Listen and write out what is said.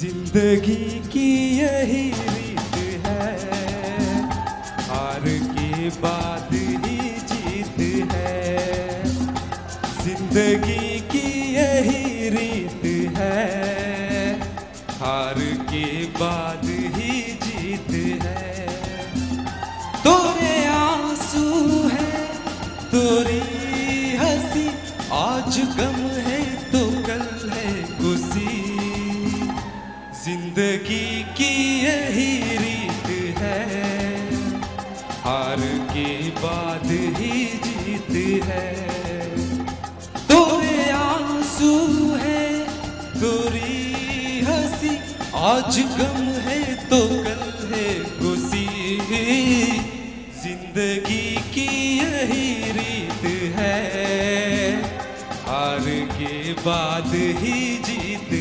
ज़िंदगी की यही रीत है। हार के बाद ही जीत है। ज़िंदगी की यही रीत है। हार के बाद ही जीत है। तोरे आँसू है, तोरी हँसी आज गम है। की यही रीत है। हार के बाद ही जीत है। तोरे आँसू है, तोरी हँसी। आज गम है तो कल है खुशी। ज़िंदगी की यही रीत है। हार के बाद ही जीत